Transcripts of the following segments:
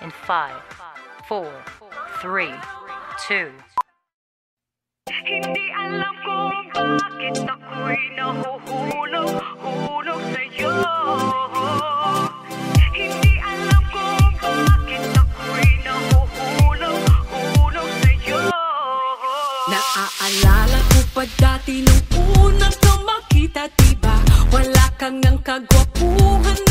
in five, four, three, two. Hindi alam kung bakit ako'y nahuhulog, hulog sa'yo. Hindi alam kung bakit ako'y nahuhulog, hulog sa'yo. Naaalala ko pa dati nung unang tumakita, diba? Wala kang nang kagwapuhan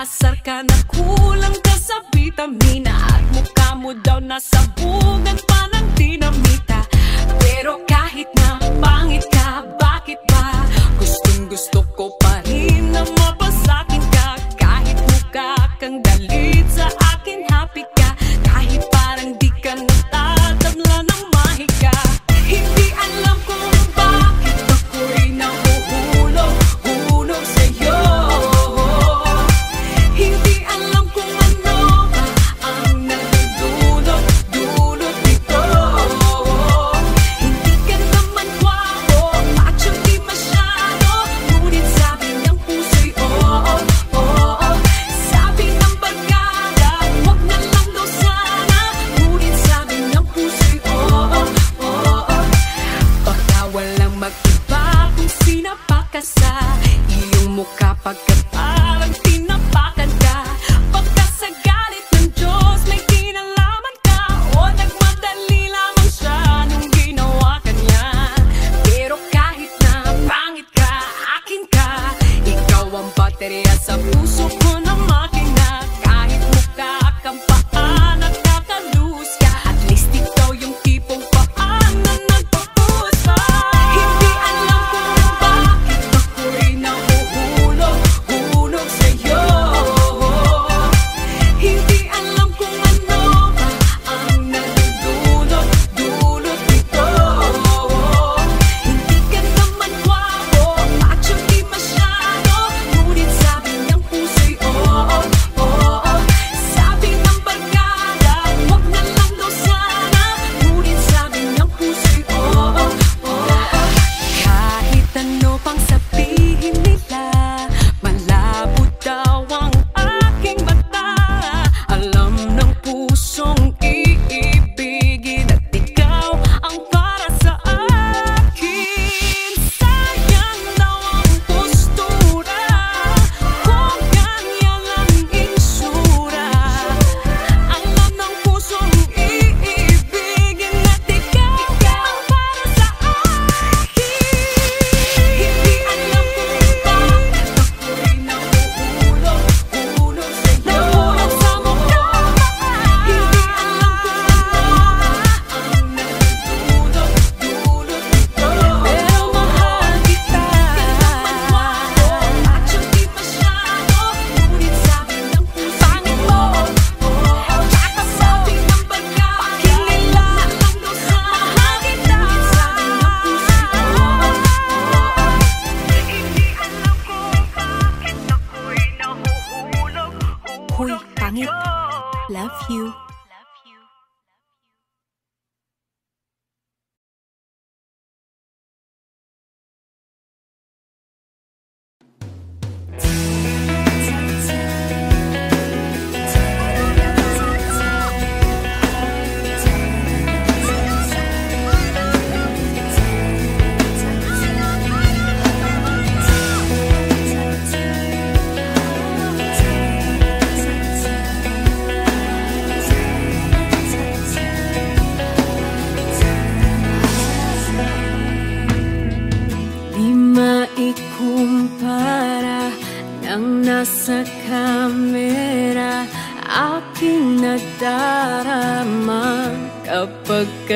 asar ka na kulang ka sa vitamina. At mukha mo daw nasa nasabugan pa ng dinamita. Pero kahit na pangit ka, bakit ba? Gustong gusto ko pa rin na mapasakin ka. Kahit mukha kang galit sa akin, happy ka. Kahit parang di ka natatabla ng mahika Hindi alam kung bakit ako rin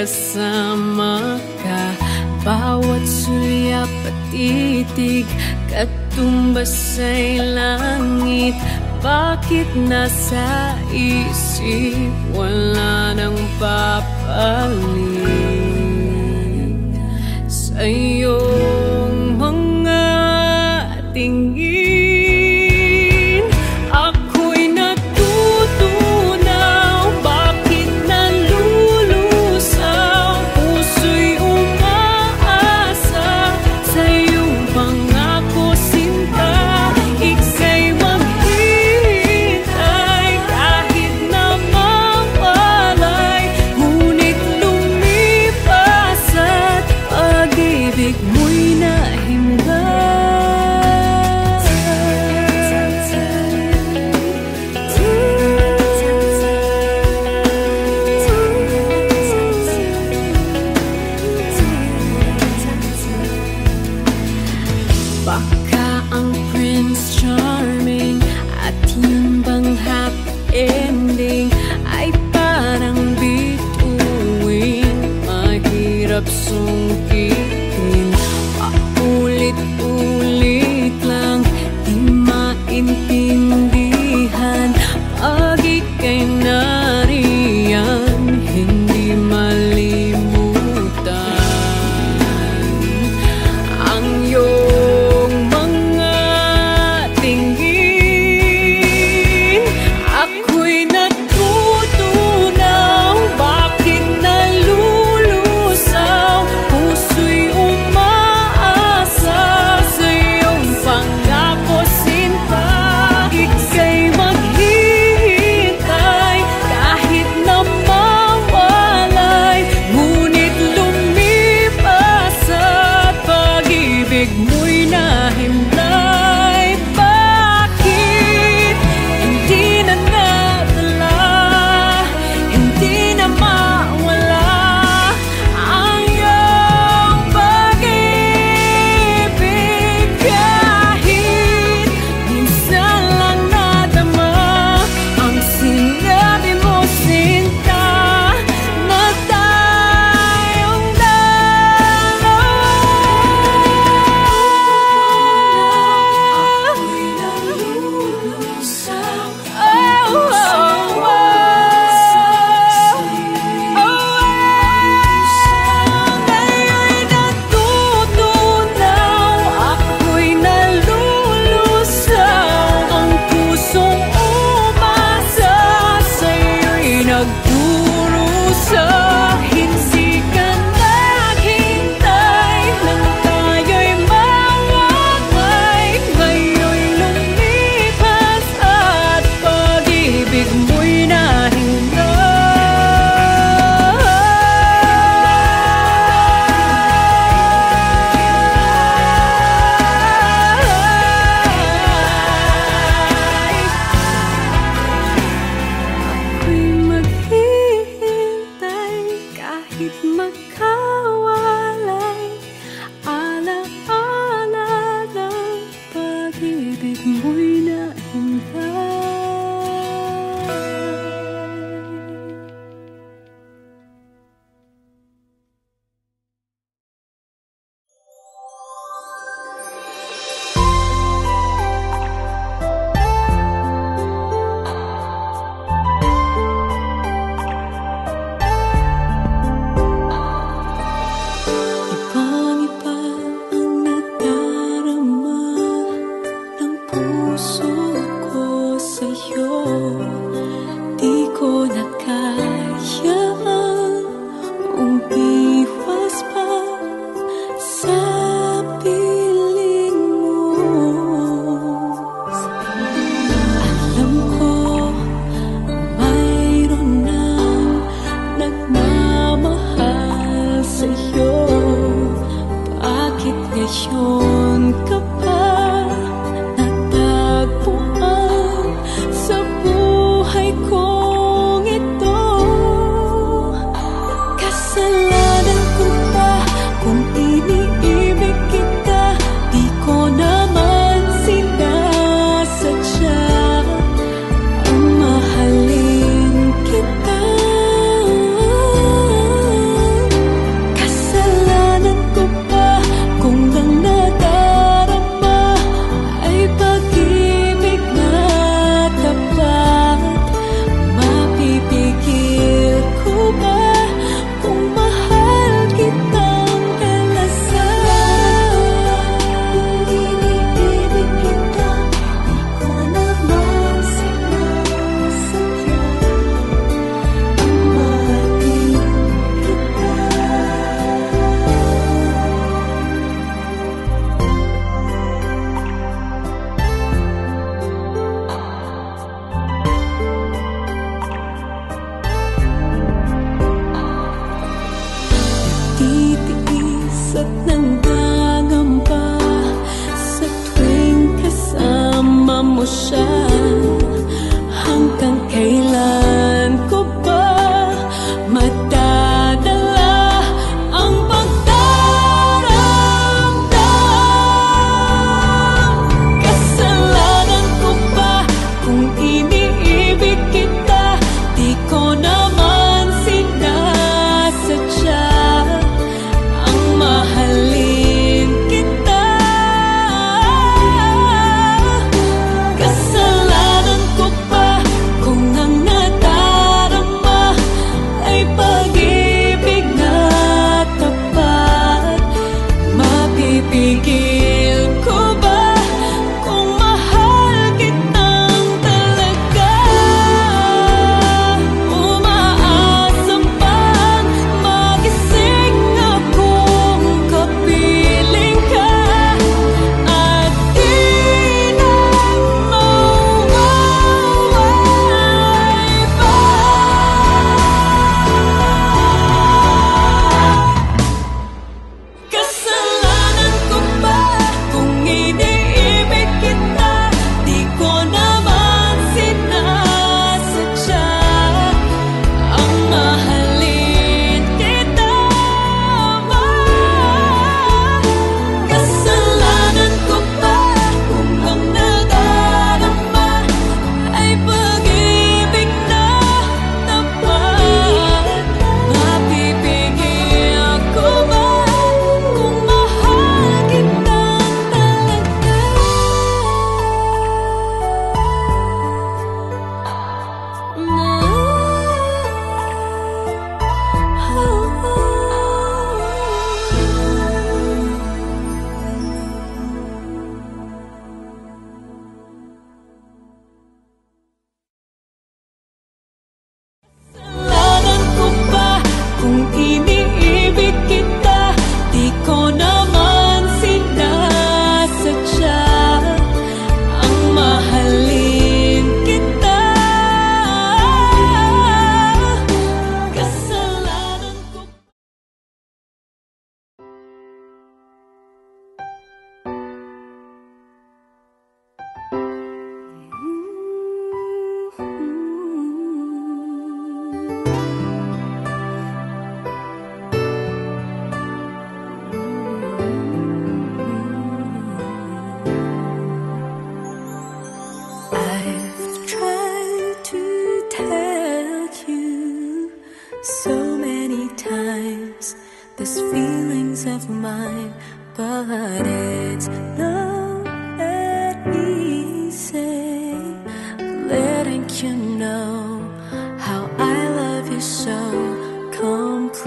this sun. Kasalanan ko pa speaking.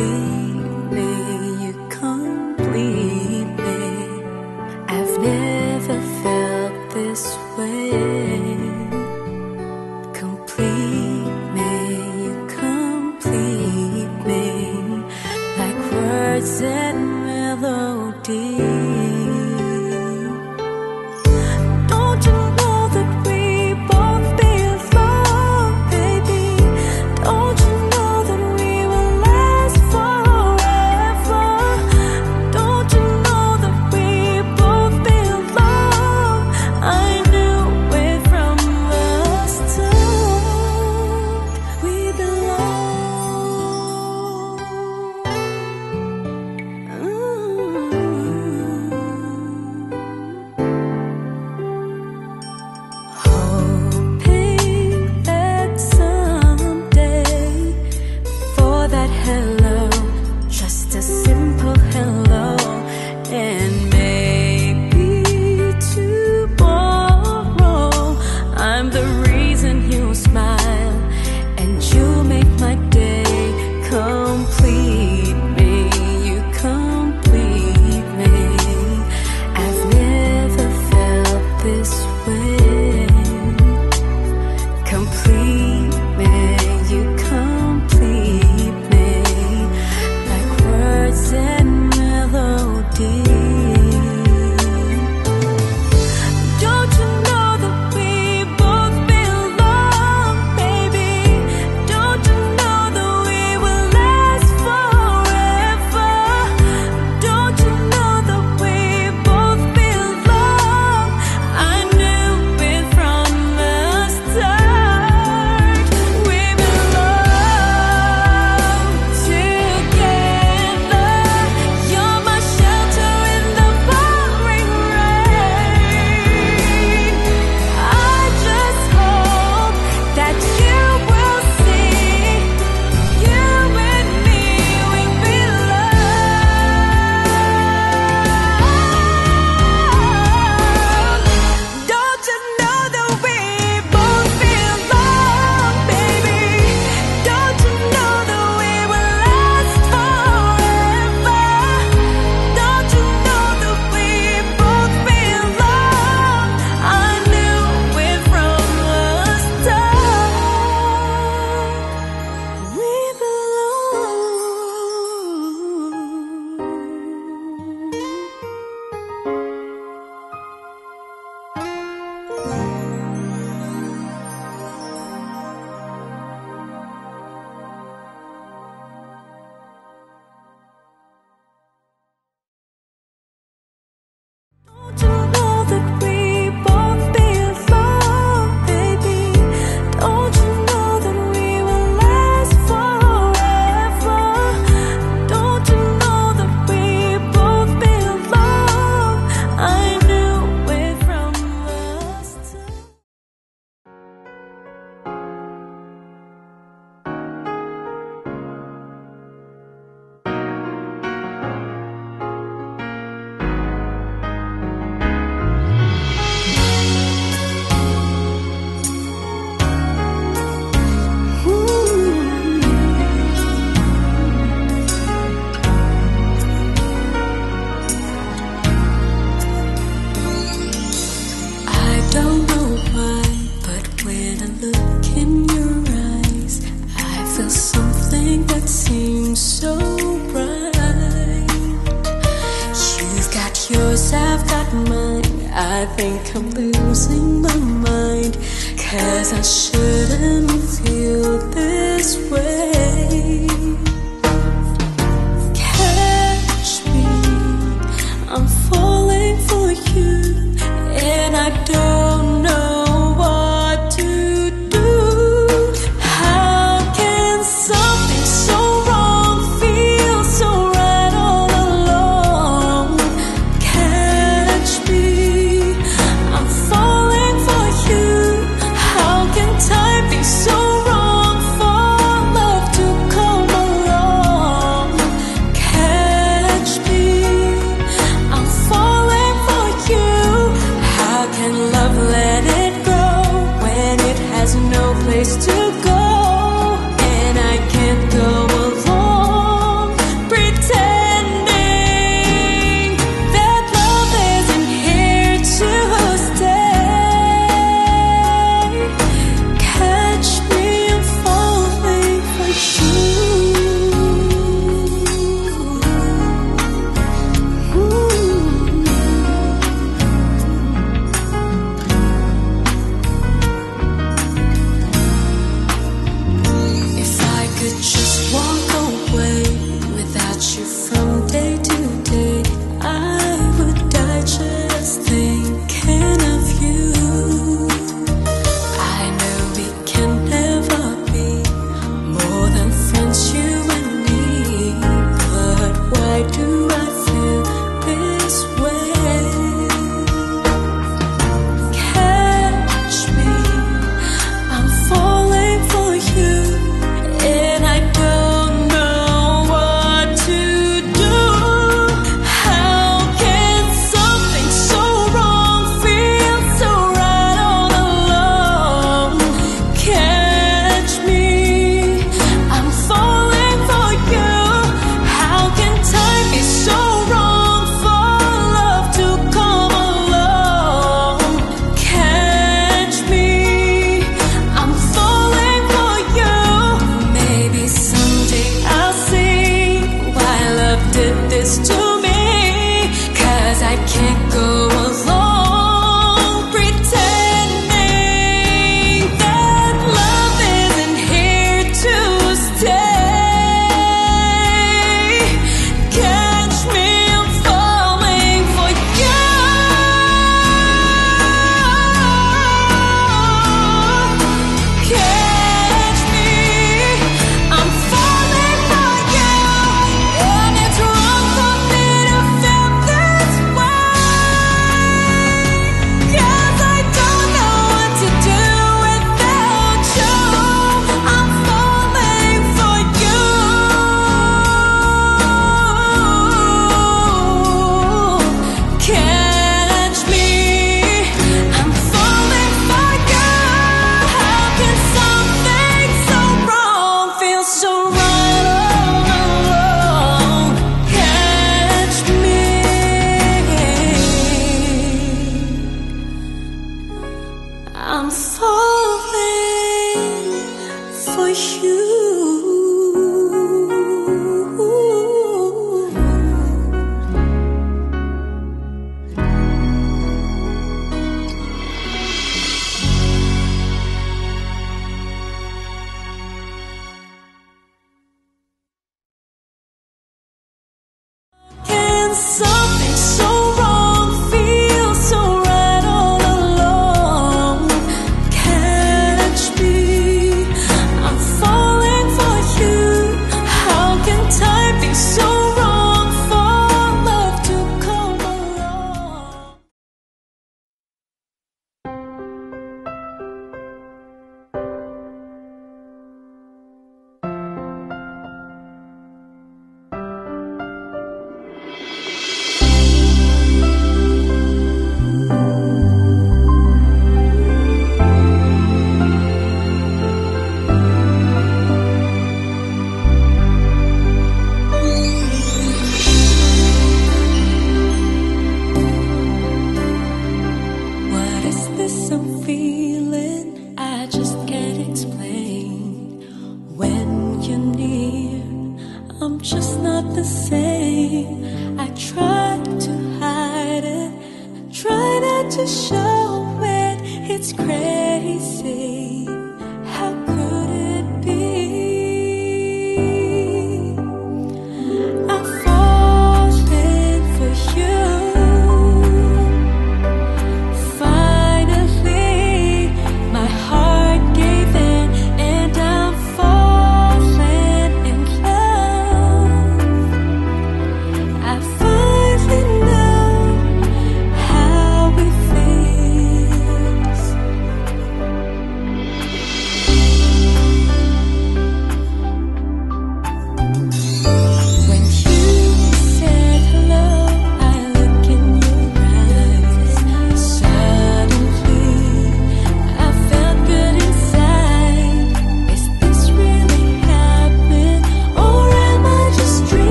你没。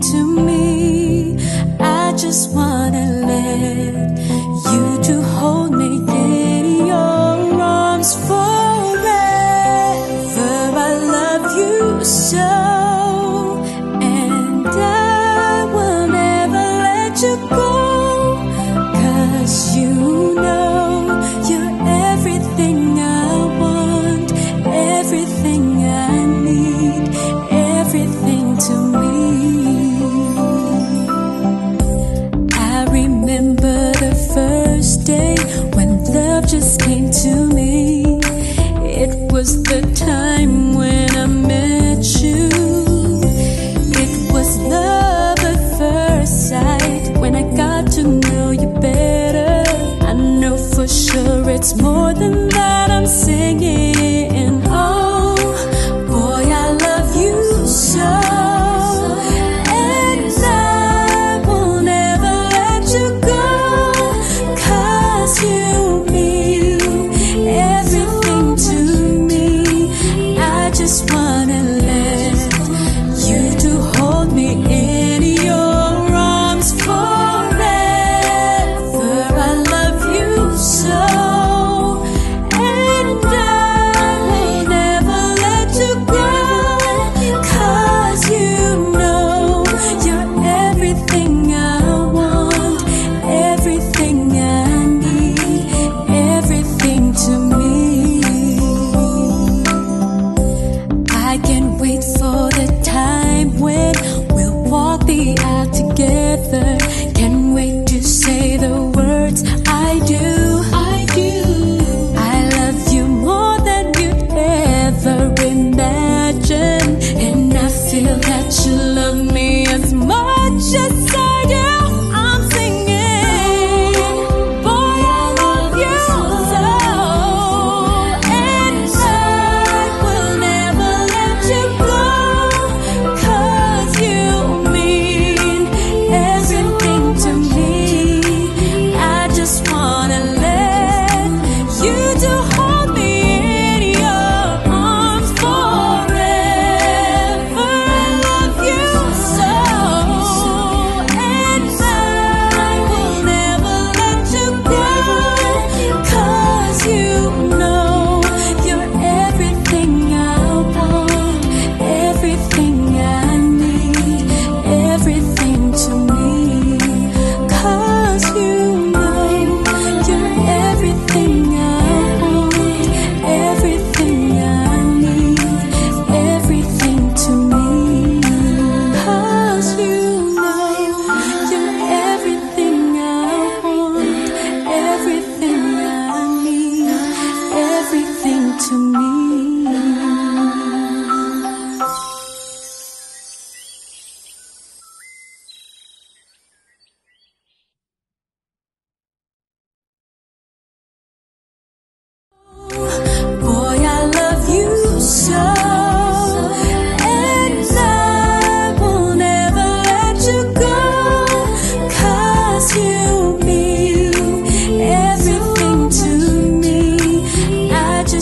to me. I just want.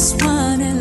Just wanna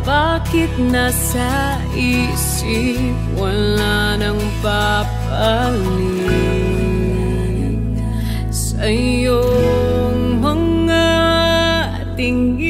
Bakit nasa isip wala nang papalit Sa iyong mga tingin